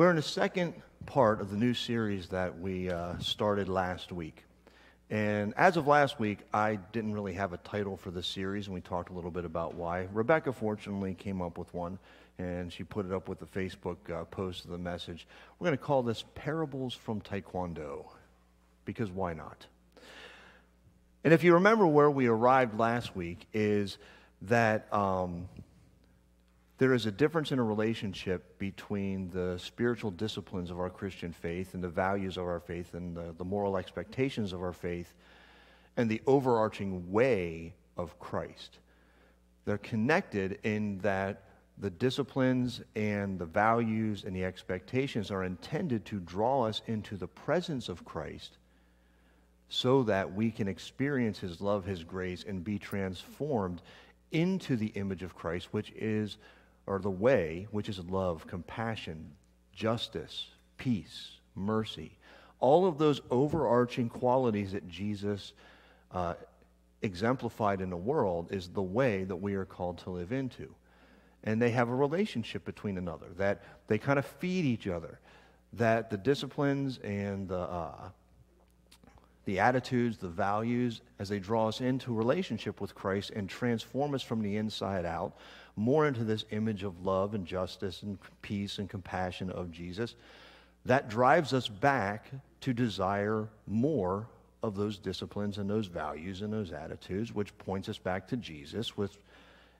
We're in the second part of the new series that we uh, started last week. And as of last week, I didn't really have a title for the series, and we talked a little bit about why. Rebecca fortunately came up with one, and she put it up with the Facebook uh, post of the message. We're going to call this Parables from Taekwondo, because why not? And if you remember where we arrived last week, is that um, there is a difference in a relationship between the spiritual disciplines of our Christian faith and the values of our faith and the, the moral expectations of our faith and the overarching way of Christ. They're connected in that the disciplines and the values and the expectations are intended to draw us into the presence of Christ so that we can experience his love, his grace, and be transformed into the image of Christ, which is or the way, which is love, compassion, justice, peace, mercy. All of those overarching qualities that Jesus uh, exemplified in the world is the way that we are called to live into. And they have a relationship between another, that they kind of feed each other, that the disciplines and the, uh, the attitudes, the values, as they draw us into relationship with Christ and transform us from the inside out, more into this image of love and justice and peace and compassion of Jesus, that drives us back to desire more of those disciplines and those values and those attitudes, which points us back to Jesus, with,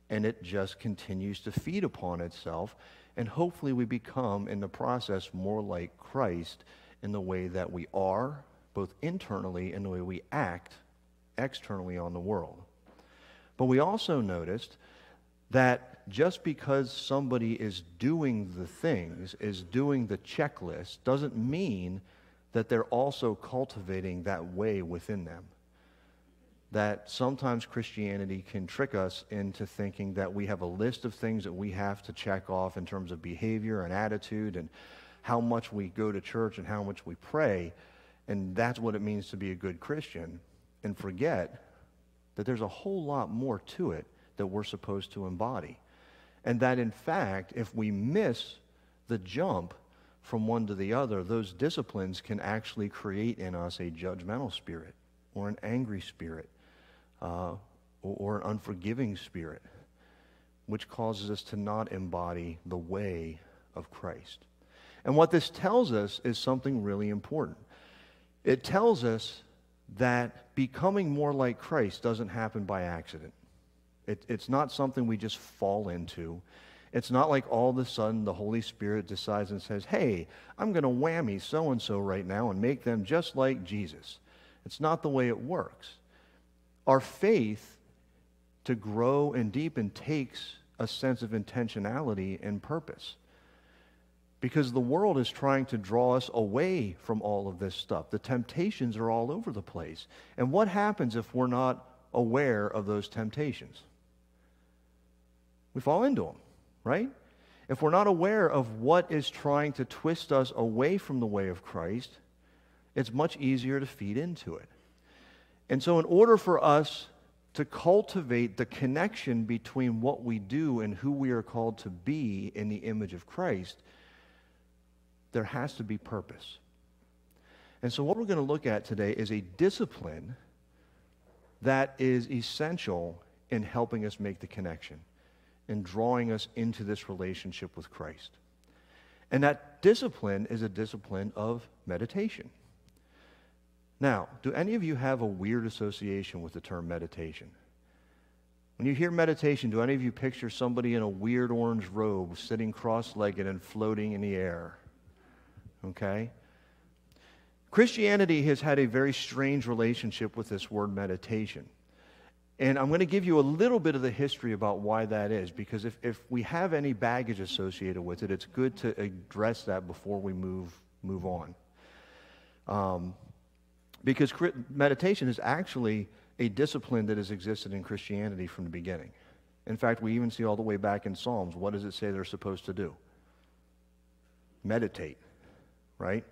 and it just continues to feed upon itself. And hopefully, we become, in the process, more like Christ in the way that we are, both internally and the way we act externally on the world. But we also noticed that just because somebody is doing the things, is doing the checklist, doesn't mean that they're also cultivating that way within them. That sometimes Christianity can trick us into thinking that we have a list of things that we have to check off in terms of behavior and attitude and how much we go to church and how much we pray, and that's what it means to be a good Christian, and forget that there's a whole lot more to it that we're supposed to embody. And that, in fact, if we miss the jump from one to the other, those disciplines can actually create in us a judgmental spirit or an angry spirit uh, or, or an unforgiving spirit, which causes us to not embody the way of Christ. And what this tells us is something really important. It tells us that becoming more like Christ doesn't happen by accident. It, it's not something we just fall into. It's not like all of a sudden the Holy Spirit decides and says, hey, I'm going to whammy so and so right now and make them just like Jesus. It's not the way it works. Our faith to grow and deepen takes a sense of intentionality and purpose. Because the world is trying to draw us away from all of this stuff. The temptations are all over the place. And what happens if we're not aware of those temptations? We fall into them, right? If we're not aware of what is trying to twist us away from the way of Christ, it's much easier to feed into it. And so, in order for us to cultivate the connection between what we do and who we are called to be in the image of Christ, there has to be purpose. And so, what we're going to look at today is a discipline that is essential in helping us make the connection and drawing us into this relationship with Christ. And that discipline is a discipline of meditation. Now, do any of you have a weird association with the term meditation? When you hear meditation, do any of you picture somebody in a weird orange robe sitting cross legged and floating in the air? Okay? Christianity has had a very strange relationship with this word meditation. And I'm going to give you a little bit of the history about why that is, because if, if we have any baggage associated with it, it's good to address that before we move, move on. Um, because meditation is actually a discipline that has existed in Christianity from the beginning. In fact, we even see all the way back in Psalms, what does it say they're supposed to do? Meditate, right?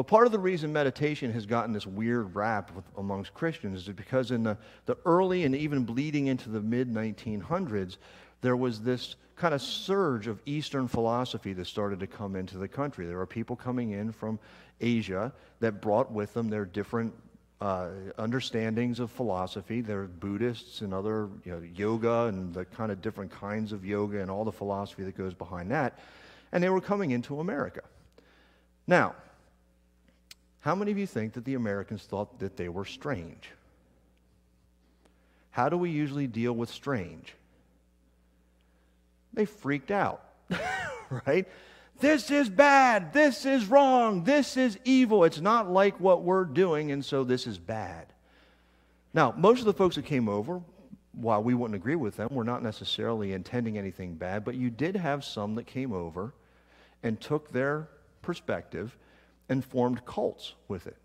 But part of the reason meditation has gotten this weird rap with, amongst Christians is because in the, the early and even bleeding into the mid 1900s, there was this kind of surge of Eastern philosophy that started to come into the country. There were people coming in from Asia that brought with them their different uh, understandings of philosophy. There are Buddhists and other you know, yoga and the kind of different kinds of yoga and all the philosophy that goes behind that. And they were coming into America. Now, how many of you think that the Americans thought that they were strange? How do we usually deal with strange? They freaked out, right? This is bad. This is wrong. This is evil. It's not like what we're doing, and so this is bad. Now, most of the folks that came over, while we wouldn't agree with them, were not necessarily intending anything bad, but you did have some that came over and took their perspective and formed cults with it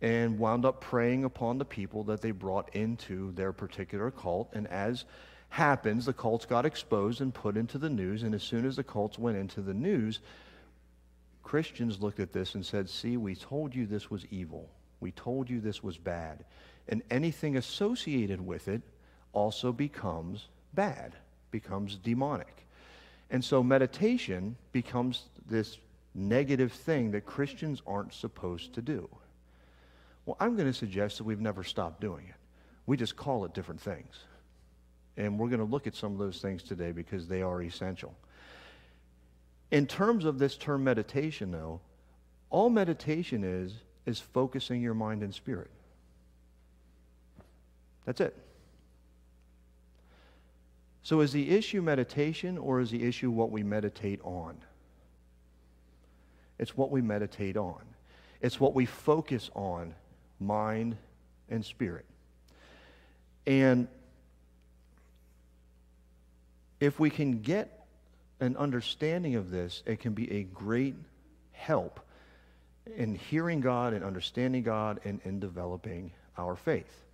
and wound up preying upon the people that they brought into their particular cult. And as happens, the cults got exposed and put into the news. And as soon as the cults went into the news, Christians looked at this and said, See, we told you this was evil. We told you this was bad. And anything associated with it also becomes bad, becomes demonic. And so meditation becomes this negative thing that Christians aren't supposed to do. Well, I'm going to suggest that we've never stopped doing it. We just call it different things. And we're going to look at some of those things today because they are essential. In terms of this term meditation, though, all meditation is is focusing your mind and spirit. That's it. So, is the issue meditation or is the issue what we meditate on? It's what we meditate on, it's what we focus on, mind and spirit. And if we can get an understanding of this, it can be a great help in hearing God and understanding God and in developing our faith.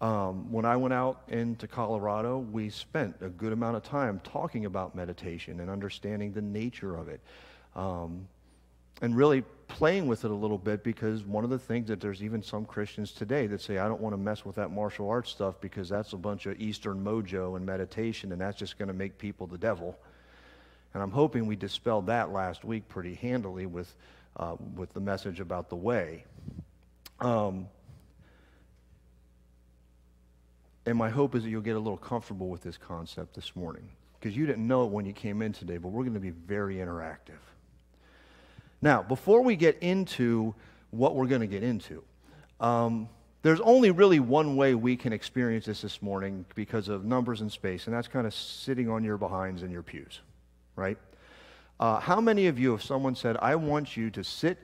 Um, when I went out into Colorado, we spent a good amount of time talking about meditation and understanding the nature of it. Um, and really playing with it a little bit because one of the things that there's even some Christians today that say, I don't want to mess with that martial arts stuff because that's a bunch of Eastern mojo and meditation and that's just going to make people the devil. And I'm hoping we dispelled that last week pretty handily with, uh, with the message about the way. Um, and my hope is that you'll get a little comfortable with this concept this morning because you didn't know it when you came in today, but we're going to be very interactive. Now, before we get into what we're going to get into, um, there's only really one way we can experience this this morning because of numbers and space, and that's kind of sitting on your behinds in your pews, right? Uh, how many of you, if someone said, I want you to sit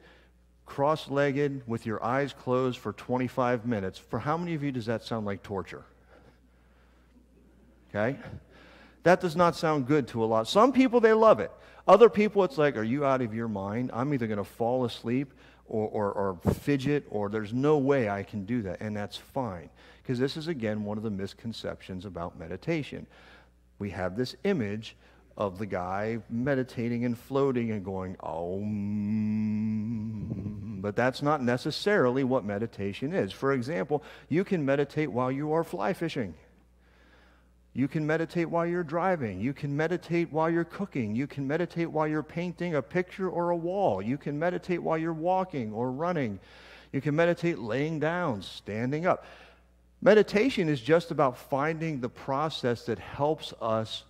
cross legged with your eyes closed for 25 minutes, for how many of you does that sound like torture? Okay? That does not sound good to a lot. Some people, they love it. Other people, it's like, are you out of your mind? I'm either going to fall asleep or, or, or, fidget, or there's no way I can do that. And that's fine. Because this is, again, one of the misconceptions about meditation. We have this image of the guy meditating and floating and going, oh, but that's not necessarily what meditation is. For example, you can meditate while you are fly fishing. You can meditate while you're driving. You can meditate while you're cooking. You can meditate while you're painting a picture or a wall. You can meditate while you're walking or running. You can meditate laying down, standing up. Meditation is just about finding the process that helps us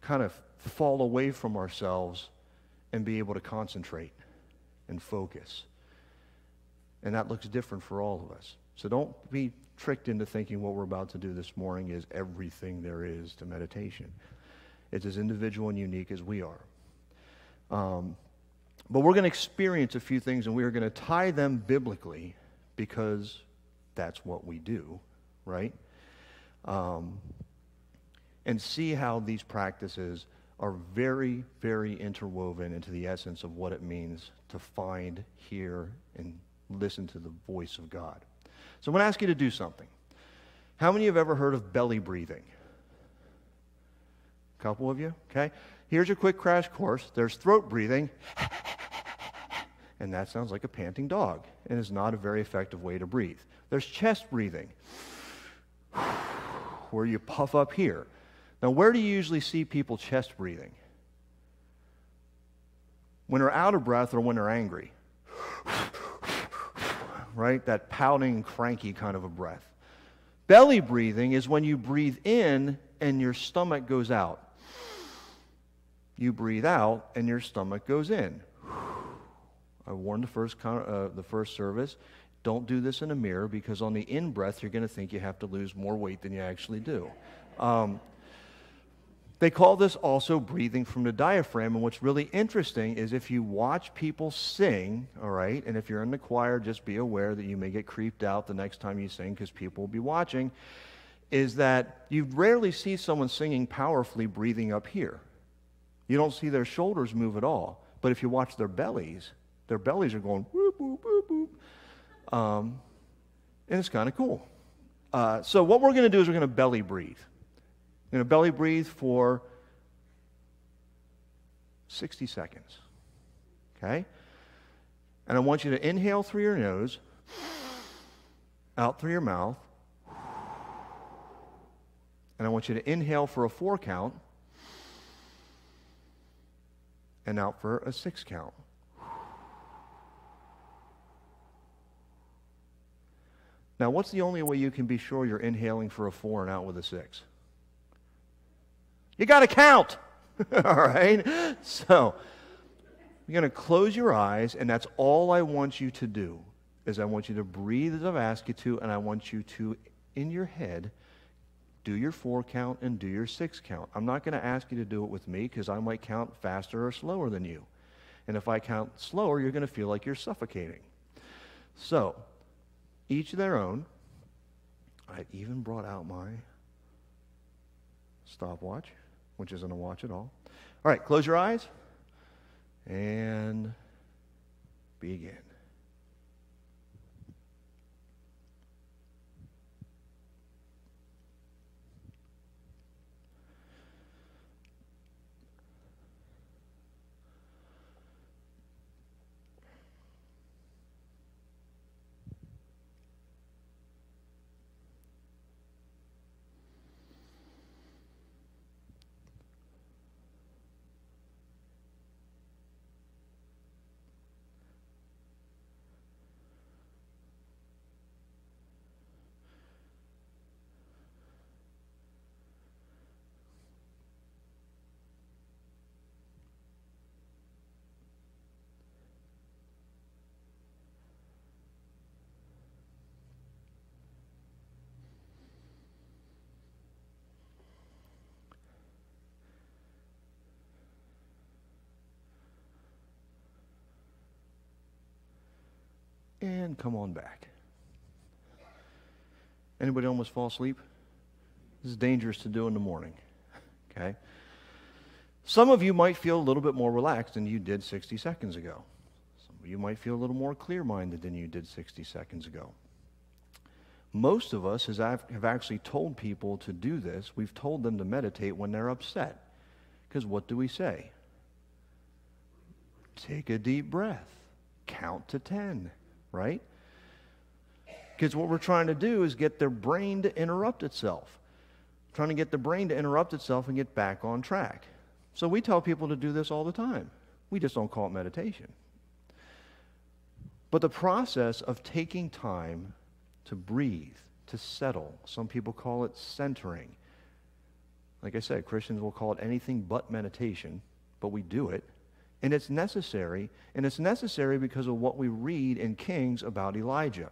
kind of fall away from ourselves and be able to concentrate and focus. And that looks different for all of us. So don't be tricked into thinking what we're about to do this morning is everything there is to meditation. It's as individual and unique as we are. Um, but we're going to experience a few things and we are going to tie them biblically because that's what we do, right? Um, and see how these practices are very, very interwoven into the essence of what it means to find, hear, and listen to the voice of God. So I'm going to ask you to do something. How many have ever heard of belly breathing? A couple of you? Okay. Here's your quick crash course. There's throat breathing, and that sounds like a panting dog, and is not a very effective way to breathe. There's chest breathing. where you puff up here. Now, where do you usually see people chest breathing? When they're out of breath or when they're angry. Right? That pouting, cranky kind of a breath. Belly breathing is when you breathe in and your stomach goes out. You breathe out and your stomach goes in. I warned the first, uh, the first service don't do this in a mirror because on the in breath, you're going to think you have to lose more weight than you actually do. Um, they call this also breathing from the diaphragm. And what's really interesting is if you watch people sing, all right, and if you're in the choir, just be aware that you may get creeped out the next time you sing because people will be watching, is that you rarely see someone singing powerfully breathing up here. You don't see their shoulders move at all. But if you watch their bellies, their bellies are going whoop, whoop, whoop, whoop. Um, and it's kind of cool. Uh, so, what we're going to do is we're going to belly breathe. You're going to belly breathe for 60 seconds. Okay? And I want you to inhale through your nose, out through your mouth. And I want you to inhale for a four count and out for a six count. Now, what's the only way you can be sure you're inhaling for a four and out with a six? You got to count. all right? So, you're going to close your eyes, and that's all I want you to do. Is I want you to breathe as I've asked you to, and I want you to, in your head, do your four count and do your six count. I'm not going to ask you to do it with me because I might count faster or slower than you. And if I count slower, you're going to feel like you're suffocating. So, each of their own. I even brought out my stopwatch which isn't a watch at all. All right, close your eyes and begin. And come on back. Anybody almost fall asleep? This is dangerous to do in the morning. Okay? Some of you might feel a little bit more relaxed than you did 60 seconds ago. Some of you might feel a little more clear minded than you did 60 seconds ago. Most of us have actually told people to do this. We've told them to meditate when they're upset. Because what do we say? Take a deep breath, count to 10 right? Because what we're trying to do is get their brain to interrupt itself. Trying to get the brain to interrupt itself and get back on track. So we tell people to do this all the time. We just don't call it meditation. But the process of taking time to breathe, to settle, some people call it centering. Like I said, Christians will call it anything but meditation, but we do it. And it's necessary, and it's necessary because of what we read in Kings about Elijah.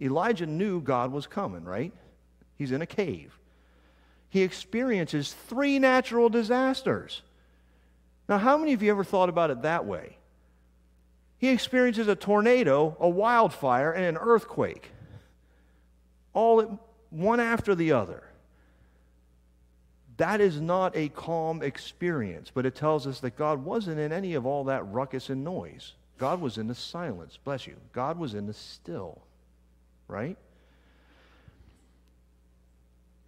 Elijah knew God was coming, right? He's in a cave. He experiences three natural disasters. Now, how many of you ever thought about it that way? He experiences a tornado, a wildfire, and an earthquake, all one after the other. That is not a calm experience, but it tells us that God wasn't in any of all that ruckus and noise. God was in the silence. Bless you. God was in the still, right?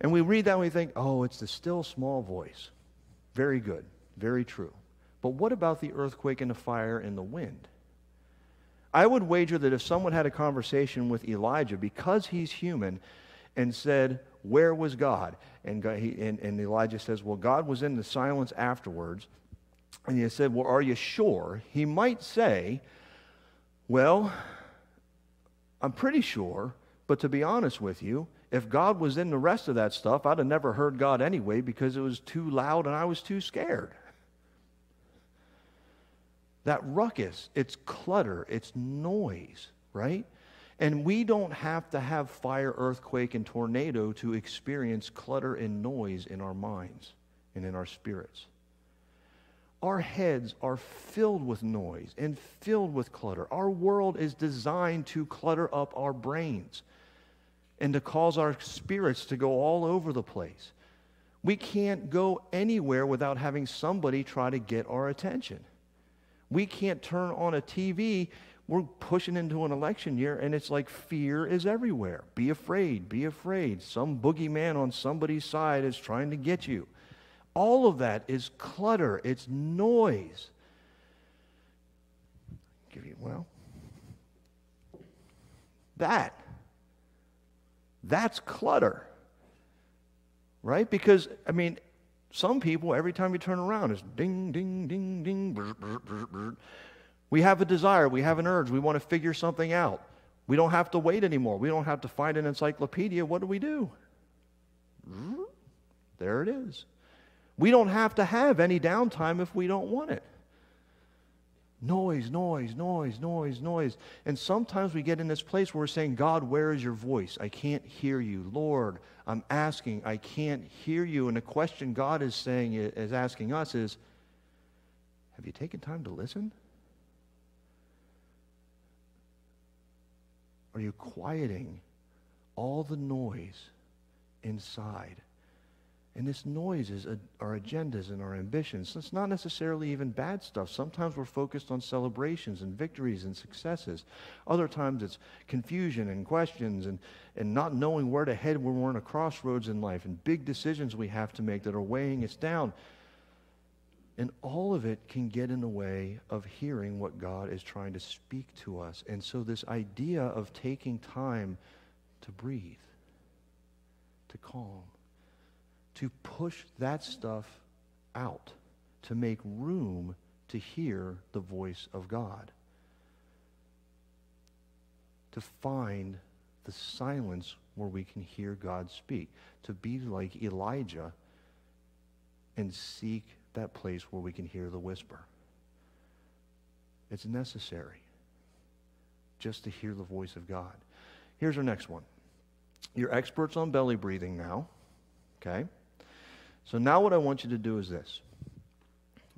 And we read that and we think, oh, it's the still small voice. Very good. Very true. But what about the earthquake and the fire and the wind? I would wager that if someone had a conversation with Elijah, because he's human, and said, Where was God? And, God, he, and, and Elijah says, Well, God was in the silence afterwards. And he said, Well, are you sure? He might say, Well, I'm pretty sure, but to be honest with you, if God was in the rest of that stuff, I'd have never heard God anyway because it was too loud and I was too scared. That ruckus, it's clutter, it's noise, right? And we don't have to have fire, earthquake, and tornado to experience clutter and noise in our minds and in our spirits. Our heads are filled with noise and filled with clutter. Our world is designed to clutter up our brains and to cause our spirits to go all over the place. We can't go anywhere without having somebody try to get our attention. We can't turn on a TV. We're pushing into an election year, and it's like fear is everywhere. Be afraid, be afraid. Some boogeyman on somebody's side is trying to get you. All of that is clutter, it's noise. Give you, well, that, that's clutter. Right? Because, I mean, some people, every time you turn around, is ding, ding, ding, ding. Brr, brr, brr, we have a desire, we have an urge, we want to figure something out. We don't have to wait anymore. We don't have to find an encyclopedia. What do we do? There it is. We don't have to have any downtime if we don't want it. Noise, noise, noise, noise, noise. And sometimes we get in this place where we're saying, God, where is your voice? I can't hear you. Lord, I'm asking, I can't hear you. And the question God is saying, is asking us is, have you taken time to listen? Are you quieting all the noise inside? And this noise is our agendas and our ambitions. It's not necessarily even bad stuff. Sometimes we're focused on celebrations and victories and successes. Other times it's confusion and questions and, and not knowing where to head when we're in a crossroads in life and big decisions we have to make that are weighing us down. And all of it can get in the way of hearing what God is trying to speak to us. And so, this idea of taking time to breathe, to calm, to push that stuff out, to make room to hear the voice of God, to find the silence where we can hear God speak, to be like Elijah and seek that place where we can hear the whisper. It's necessary just to hear the voice of God. Here's our next one. You're experts on belly breathing now, okay? So now what I want you to do is this.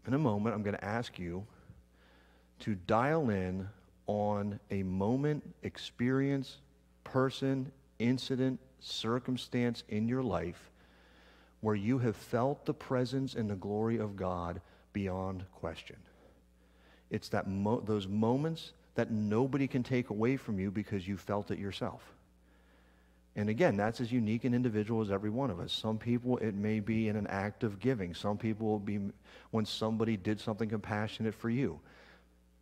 In a moment, I'm going to ask you to dial in on a moment, experience, person, incident, circumstance in your life where you have felt the presence and the glory of God beyond question. It's that mo- those moments that nobody can take away from you because you felt it yourself. And again, that's as unique an individual as every one of us. Some people, it may be in an act of giving. Some people will be when somebody did something compassionate for you.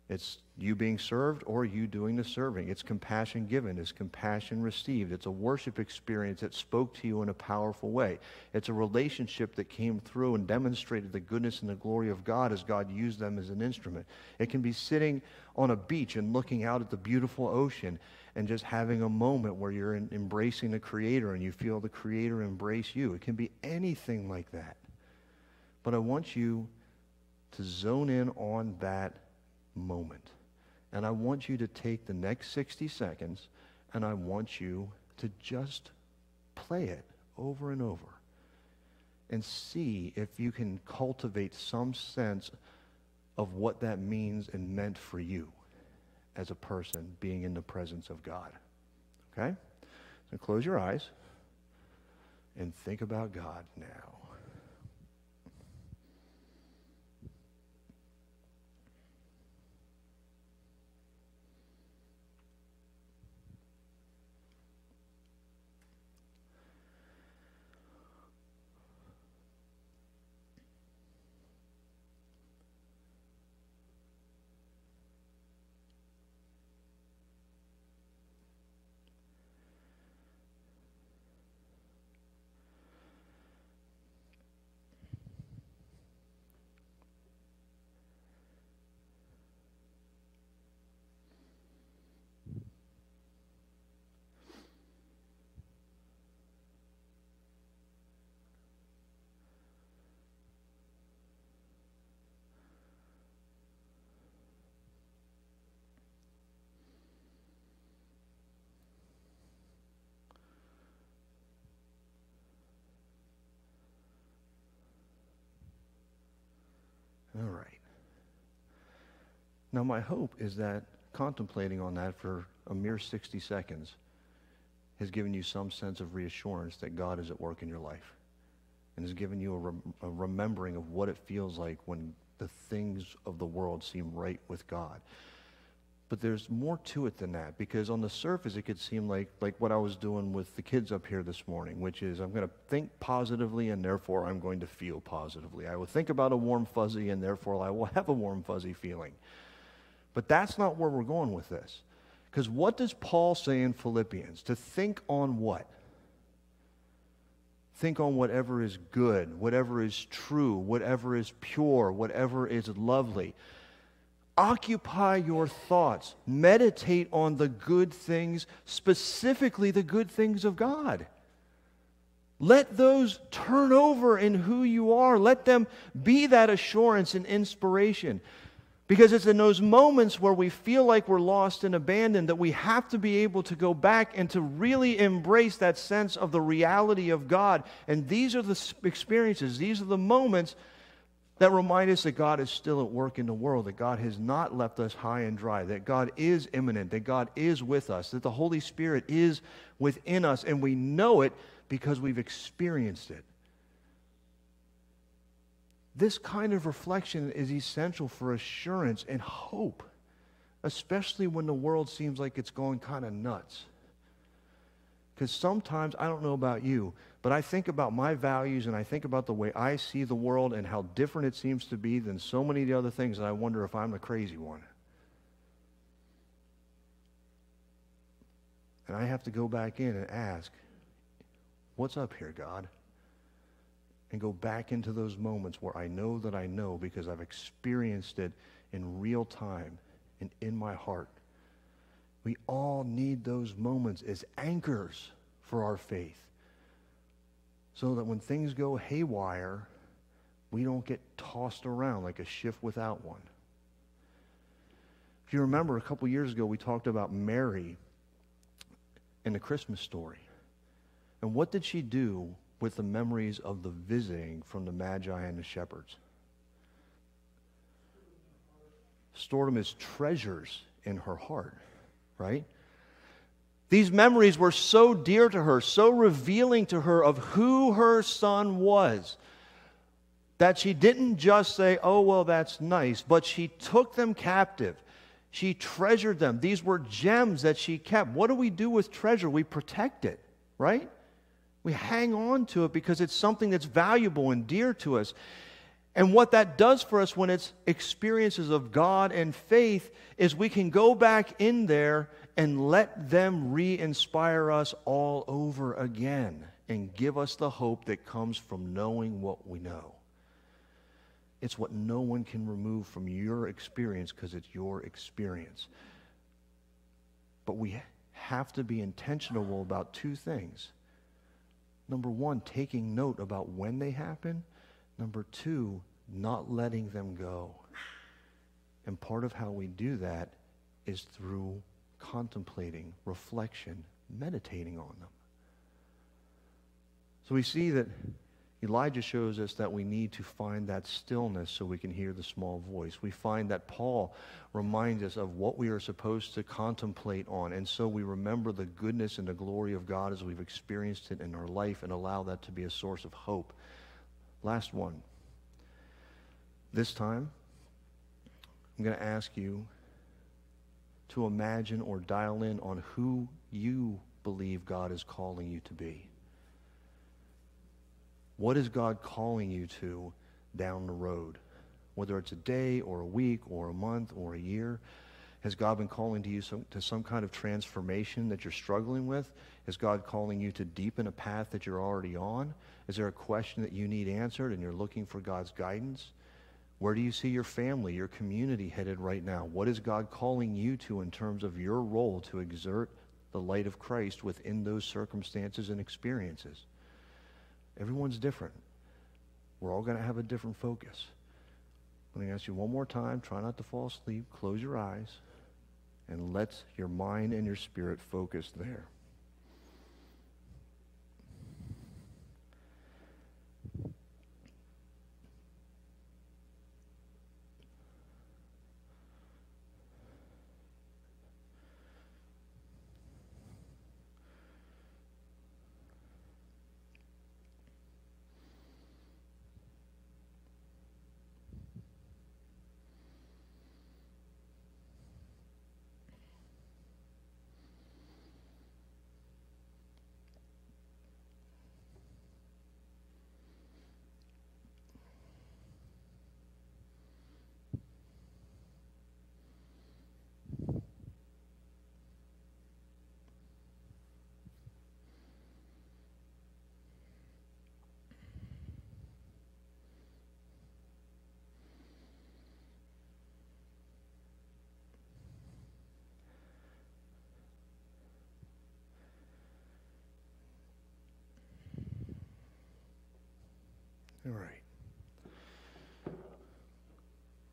It's you being served or you doing the serving. It's compassion given. It's compassion received. It's a worship experience that spoke to you in a powerful way. It's a relationship that came through and demonstrated the goodness and the glory of God as God used them as an instrument. It can be sitting on a beach and looking out at the beautiful ocean and just having a moment where you're in, embracing the Creator and you feel the Creator embrace you. It can be anything like that. But I want you to zone in on that moment. And I want you to take the next 60 seconds and I want you to just play it over and over and see if you can cultivate some sense of what that means and meant for you as a person being in the presence of God. Okay? So close your eyes and think about God now. Now, my hope is that contemplating on that for a mere 60 seconds has given you some sense of reassurance that God is at work in your life and has given you a, rem- a remembering of what it feels like when the things of the world seem right with God. But there's more to it than that because on the surface it could seem like like what I was doing with the kids up here this morning, which is I'm going to think positively and therefore I'm going to feel positively. I will think about a warm fuzzy and therefore I will have a warm fuzzy feeling. But that's not where we're going with this. Because what does Paul say in Philippians? To think on what? Think on whatever is good, whatever is true, whatever is pure, whatever is lovely. Occupy your thoughts. Meditate on the good things, specifically the good things of God. Let those turn over in who you are. Let them be that assurance and inspiration. Because it's in those moments where we feel like we're lost and abandoned that we have to be able to go back and to really embrace that sense of the reality of God. And these are the experiences, these are the moments that remind us that God is still at work in the world, that God has not left us high and dry, that God is immanent, that God is with us, that the Holy Spirit is within us, and we know it because we've experienced it. This kind of reflection is essential for assurance and hope, especially when the world seems like it's going kind of nuts. Because sometimes, I don't know about you, but I think about my values and I think about the way I see the world and how different it seems to be than so many of the other things, and I wonder if I'm the crazy one. And I have to go back in and ask, what's up here, God? And go back into those moments where I know that I know because I've experienced it in real time and in my heart. We all need those moments as anchors for our faith so that when things go haywire, we don't get tossed around like a ship without one. If you remember, a couple years ago, we talked about Mary in the Christmas story. And what did she do with the memories of the visiting from the Magi and the shepherds. Stored them as treasures in her heart, right? These memories were so dear to her, so revealing to her of who her son was, that she didn't just say, Oh, well, that's nice, but she took them captive. She treasured them. These were gems that she kept. What do we do with treasure? We protect it, right? We hang on to it because it's something that's valuable and dear to us. And what that does for us when it's experiences of God and faith is we can go back in there and let them re inspire us all over again and give us the hope that comes from knowing what we know. It's what no one can remove from your experience because it's your experience. But we have to be intentional about two things Number one, taking note about when they happen. Number two, not letting them go. And part of how we do that is through contemplating, reflection, meditating on them. So we see that Elijah shows us that we need to find that stillness so we can hear the small voice. We find that Paul reminds us of what we are supposed to contemplate on. And so we remember the goodness and the glory of God as we've experienced it in our life and allow that to be a source of hope. Last one. This time, I'm going to ask you to imagine or dial in on who you believe God is calling you to be. What is God calling you to down the road? Whether it's a day or a week or a month or a year, has God been calling to you some, to some kind of transformation that you're struggling with? Is God calling you to deepen a path that you're already on? Is there a question that you need answered and you're looking for God's guidance? Where do you see your family, your community headed right now? What is God calling you to in terms of your role to exert the light of Christ within those circumstances and experiences? Everyone's different. We're all going to have a different focus. I'm going to ask you one more time. Try not to fall asleep. Close your eyes and let your mind and your spirit focus there. All right.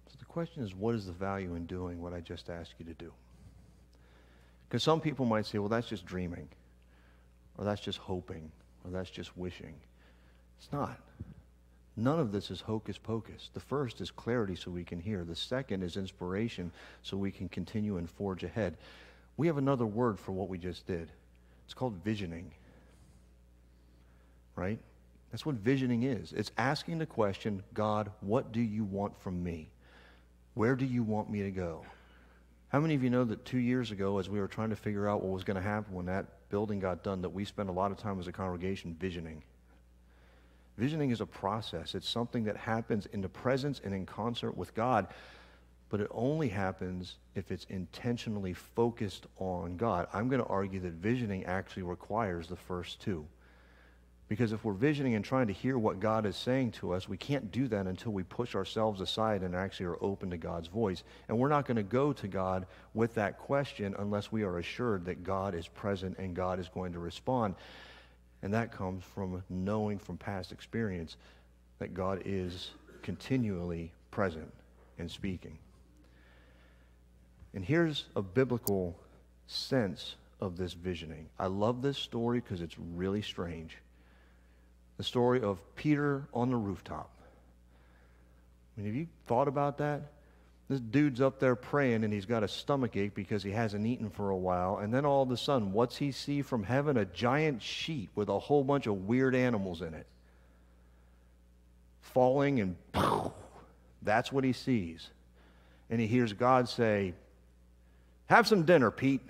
So the question is what is the value in doing what I just asked you to do? Because some people might say, well, that's just dreaming, or that's just hoping, or that's just wishing. It's not. None of this is hocus pocus. The first is clarity so we can hear. The second is inspiration so we can continue and forge ahead. We have another word for what we just did. It's called visioning. Right? That's what visioning is. It's asking the question, God, what do you want from me? Where do you want me to go? How many of you know that two years ago, as we were trying to figure out what was going to happen when that building got done, that we spent a lot of time as a congregation visioning? Visioning is a process, it's something that happens in the presence and in concert with God, but it only happens if it's intentionally focused on God. I'm going to argue that visioning actually requires the first two. Because if we're visioning and trying to hear what God is saying to us, we can't do that until we push ourselves aside and actually are open to God's voice. And we're not going to go to God with that question unless we are assured that God is present and God is going to respond. And that comes from knowing from past experience that God is continually present and speaking. And here's a biblical sense of this visioning. I love this story because it's really strange the story of Peter on the rooftop. I mean, have you thought about that? This dude's up there praying and he's got a stomach ache because he hasn't eaten for a while. And then all of a sudden, what's he see from heaven? A giant sheet with a whole bunch of weird animals in it. Falling and poof, that's what he sees. And he hears God say, Have some dinner, Pete.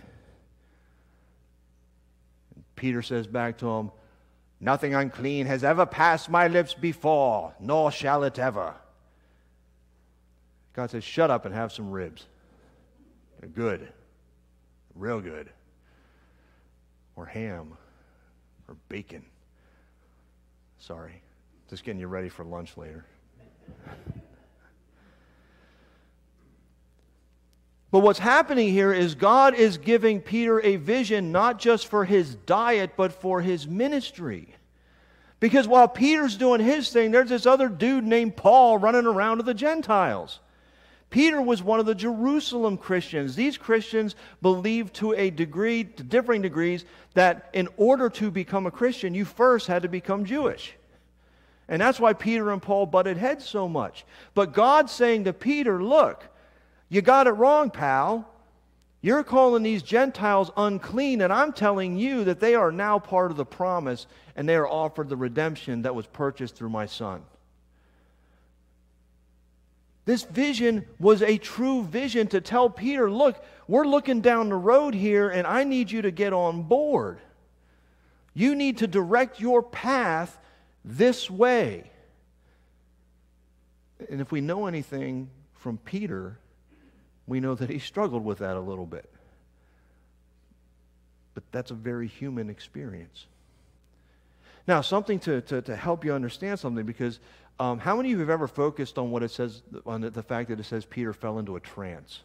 And Peter says back to him, Nothing unclean has ever passed my lips before, nor shall it ever. God says, Shut up and have some ribs. They're good, real good. Or ham, or bacon. Sorry, just getting you ready for lunch later. But what's happening here is God is giving Peter a vision not just for his diet, but for his ministry. Because while Peter's doing his thing, there's this other dude named Paul running around to the Gentiles. Peter was one of the Jerusalem Christians. These Christians believed to a degree, to differing degrees, that in order to become a Christian, you first had to become Jewish. And that's why Peter and Paul butted heads so much. But God's saying to Peter, look, you got it wrong, pal. You're calling these Gentiles unclean, and I'm telling you that they are now part of the promise and they are offered the redemption that was purchased through my son. This vision was a true vision to tell Peter, look, we're looking down the road here, and I need you to get on board. You need to direct your path this way. And if we know anything from Peter, we know that he struggled with that a little bit. But that's a very human experience. Now, something to, to, to help you understand something, because um, how many of you have ever focused on what it says, on the, the fact that it says Peter fell into a trance?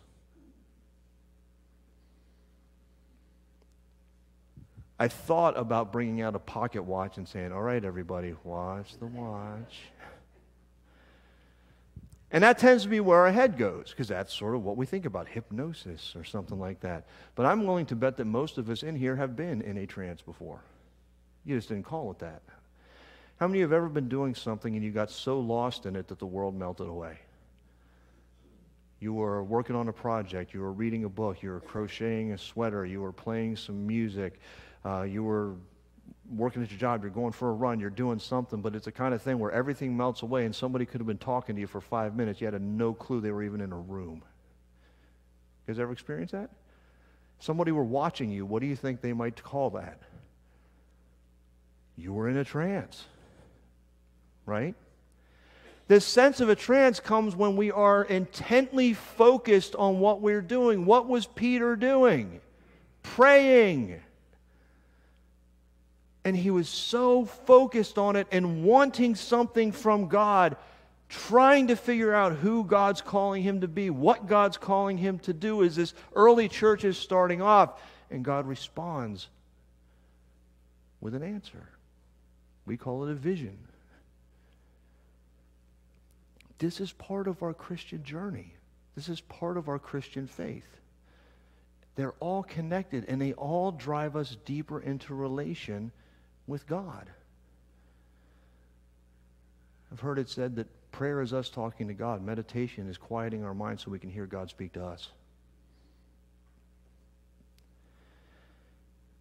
I thought about bringing out a pocket watch and saying, All right, everybody, watch the watch. And that tends to be where our head goes, because that's sort of what we think about hypnosis or something like that. But I'm willing to bet that most of us in here have been in a trance before. You just didn't call it that. How many of you have ever been doing something and you got so lost in it that the world melted away? You were working on a project, you were reading a book, you were crocheting a sweater, you were playing some music, uh, you were working at your job, you're going for a run, you're doing something, but it's the kind of thing where everything melts away and somebody could have been talking to you for five minutes. You had no clue they were even in a room. You guys ever experienced that? Somebody were watching you. What do you think they might call that? You were in a trance, right? This sense of a trance comes when we are intently focused on what we're doing. What was Peter doing? Praying and he was so focused on it and wanting something from God, trying to figure out who God's calling him to be, what God's calling him to do as this early church is starting off. And God responds with an answer. We call it a vision. This is part of our Christian journey. This is part of our Christian faith. They're all connected and they all drive us deeper into relation with God. I've heard it said that prayer is us talking to God, meditation is quieting our mind so we can hear God speak to us.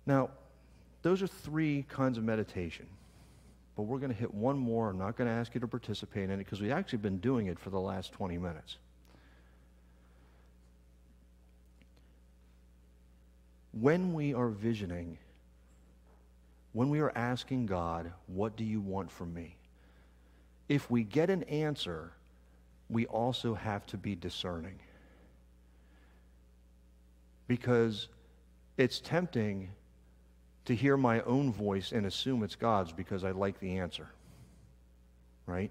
Now, those are three kinds of meditation. But we're going to hit one more. I'm not going to ask you to participate in it because we've actually been doing it for the last 20 minutes. When we are visioning, when we are asking God, What do you want from me? If we get an answer, we also have to be discerning. Because it's tempting to hear my own voice and assume it's God's because I like the answer. Right?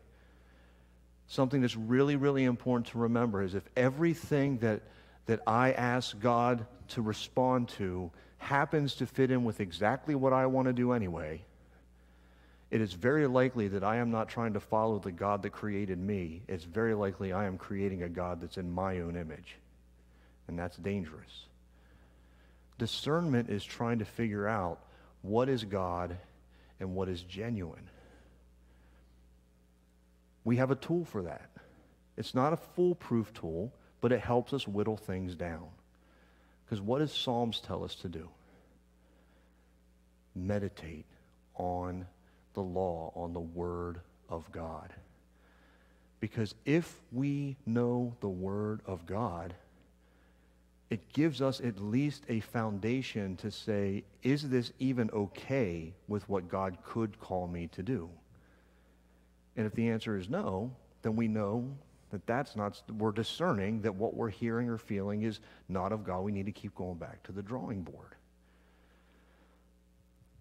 Something that's really, really important to remember is if everything that, that I ask God to respond to happens to fit in with exactly what I want to do anyway, it is very likely that I am not trying to follow the God that created me. It's very likely I am creating a God that's in my own image. And that's dangerous. Discernment is trying to figure out what is God and what is genuine. We have a tool for that. It's not a foolproof tool, but it helps us whittle things down. Because what does Psalms tell us to do? Meditate on the law, on the Word of God. Because if we know the Word of God, it gives us at least a foundation to say, is this even okay with what God could call me to do? And if the answer is no, then we know that that's not, we're discerning that what we're hearing or feeling is not of God. We need to keep going back to the drawing board.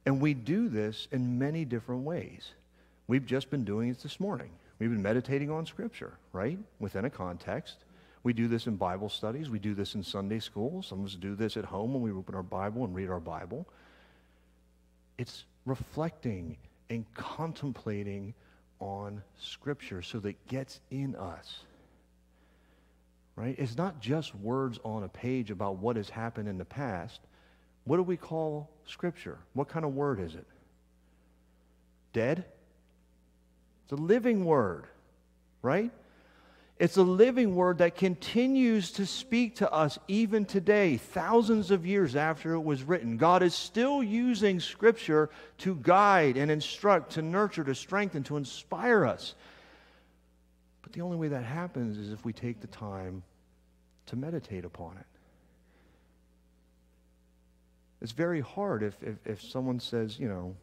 And we do this in many different ways. We've just been doing it this morning. We've been meditating on Scripture, right? Within a context. We do this in Bible studies. We do this in Sunday school. Some of us do this at home when we open our Bible and read our Bible. It's reflecting and contemplating on Scripture so that it gets in us. Right? It's not just words on a page about what has happened in the past. What do we call Scripture? What kind of word is it? Dead? It's a living word, right? It's a living word that continues to speak to us even today, thousands of years after it was written. God is still using Scripture to guide and instruct, to nurture, to strengthen, to inspire us. But the only way that happens is if we take the time to meditate upon it. It's very hard if, if, if someone says, you know,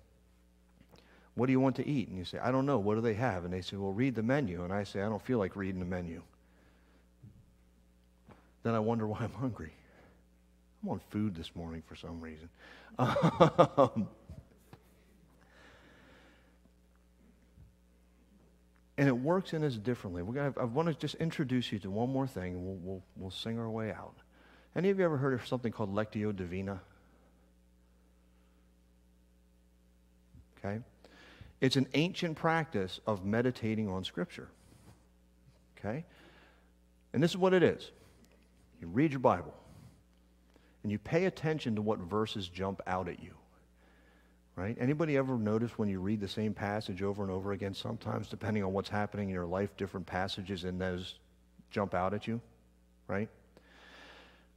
what do you want to eat? And you say, I don't know. What do they have? And they say, Well, read the menu. And I say, I don't feel like reading the menu. Then I wonder why I'm hungry. I'm on food this morning for some reason. Um, and it works in us differently. We're gonna, I want to just introduce you to one more thing, and we'll, we'll, we'll sing our way out. Any of you ever heard of something called Lectio Divina? Okay? It's an ancient practice of meditating on Scripture. Okay? And this is what it is you read your Bible, and you pay attention to what verses jump out at you. Right? Anybody ever notice when you read the same passage over and over again, sometimes depending on what's happening in your life, different passages in those jump out at you? Right?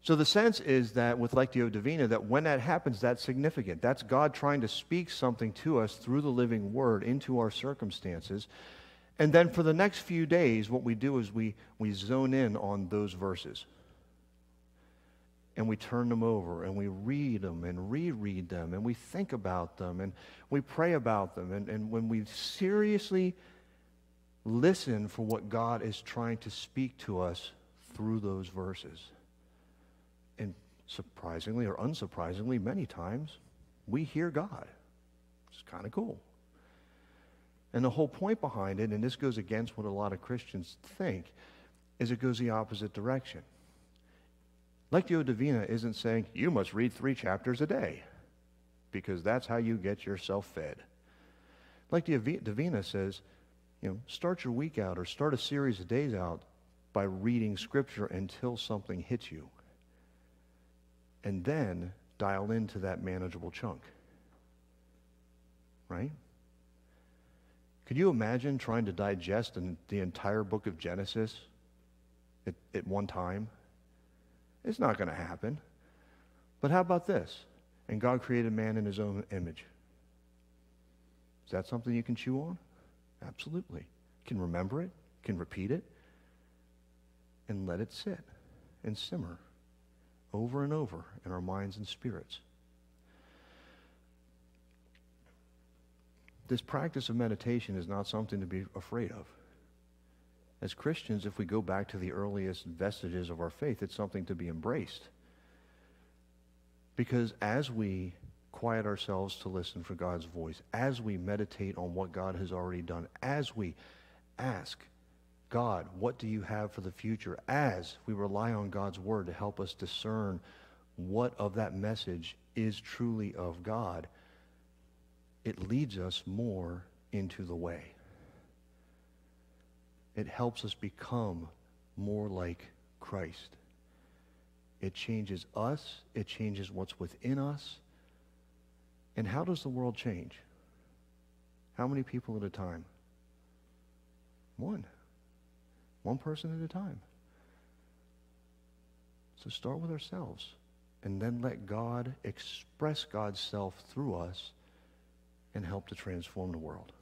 So the sense is that with Lectio Divina, that when that happens, that's significant. That's God trying to speak something to us through the living word into our circumstances. And then for the next few days, what we do is we, we zone in on those verses. And we turn them over and we read them and reread them and we think about them and we pray about them. And, and when we seriously listen for what God is trying to speak to us through those verses surprisingly or unsurprisingly, many times we hear God. It's kind of cool. And the whole point behind it, and this goes against what a lot of Christians think, is it goes the opposite direction. Lectio Divina isn't saying you must read three chapters a day because that's how you get yourself fed. Lectio Divina says, You know, start your week out or start a series of days out by reading Scripture until something hits you. And then dial into that manageable chunk. Right? Could you imagine trying to digest the entire book of Genesis at, at one time? It's not going to happen. But how about this? And God created man in his own image. Is that something you can chew on? Absolutely. Can remember it, can repeat it, and let it sit and simmer over and over in our minds and spirits. This practice of meditation is not something to be afraid of. As Christians, if we go back to the earliest vestiges of our faith, it's something to be embraced. Because as we quiet ourselves to listen for God's voice, as we meditate on what God has already done, as we ask, God, what do you have for the future? As we rely on God's word to help us discern what of that message is truly of God, it leads us more into the way. It helps us become more like Christ. It changes us, it changes what's within us. And how does the world change? How many people at a time? One. One person at a time. So start with ourselves and then let God express God's self through us and help to transform the world.